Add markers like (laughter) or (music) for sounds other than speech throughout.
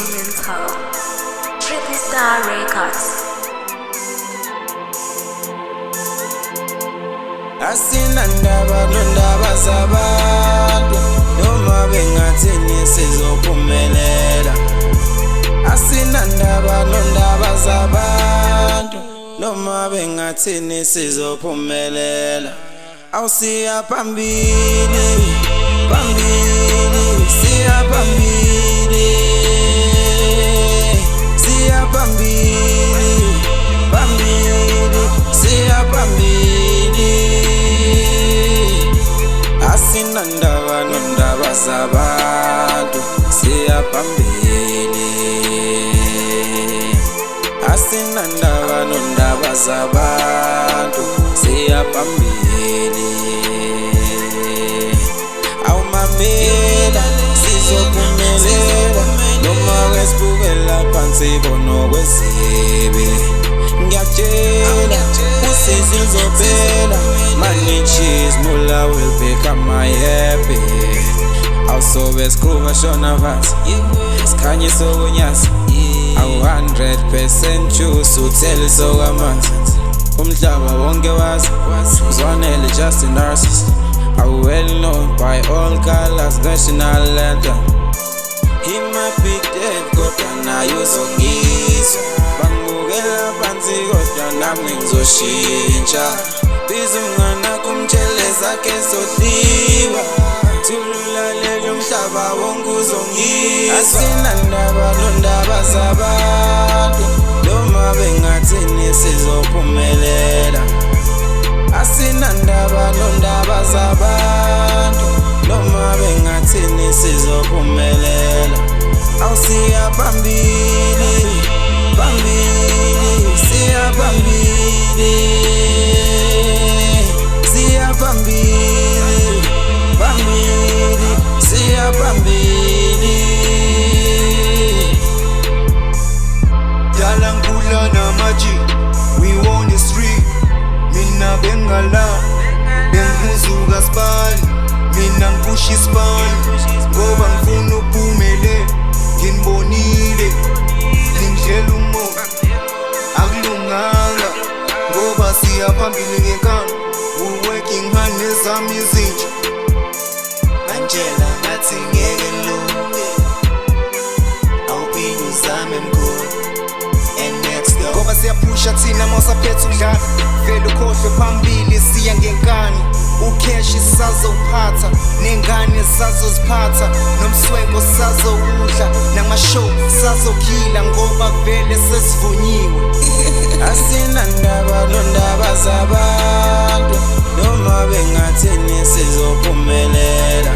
instrumental. Pretty Star Records. asinandaba nondaba zabantu noma bengathini sizophumelela asinandaba nondaba zabantu noma bengathini sizophumelela awusiya phambili phambili siya phambili ndina ndava nondava zavantu seyapambele asina ndava nondava zavantu seyapambele awumamela sizokumelela nomakesibukela phansi bonokwezebe ngiyakutela seasons of pain Money, cheese, mula will become my happy Ausobe scruva shona so Sikhanyise unyasi A 100 percent So tell won't kwamanzi Umhlaba wonke wazi only just a nurses Are well known by all colors national anthem He might be dead kodwa naye uzongizwa nami ngizoshintsha izingana kumtshele zakhe zodliwa silulalela umhlaba wonke uzongiwa asinandaba nondaba zabantu noma bengathini sizophumelela asinandaba nondaba zabantu noma bengathini sizo isibani ngoba ngifuna uphumele nginibonile ngindlela umoya akulunganga ngoba siyaphambili ngenkani working hard nezami izintsha manjela ngathi ngeke ngilunge awubini uzame mkhulu ngoba siyaphusha thina mawusaphetha ukudlala vele ukhohlwe phambili siya ngenkani ukheshi sazowuphatha nengane sazoziphatha nomswenko sazowudla namashow sazokhila ngoba vele sesivunyiwe (laughs) asinandaba londaba zabantu noma bengathini sizophumelela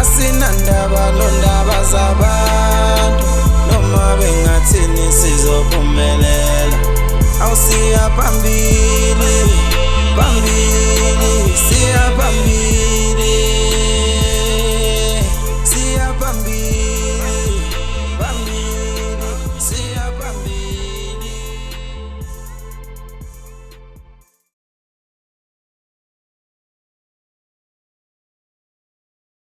asinandaba londaba zabantu noma bengathini sizophumelela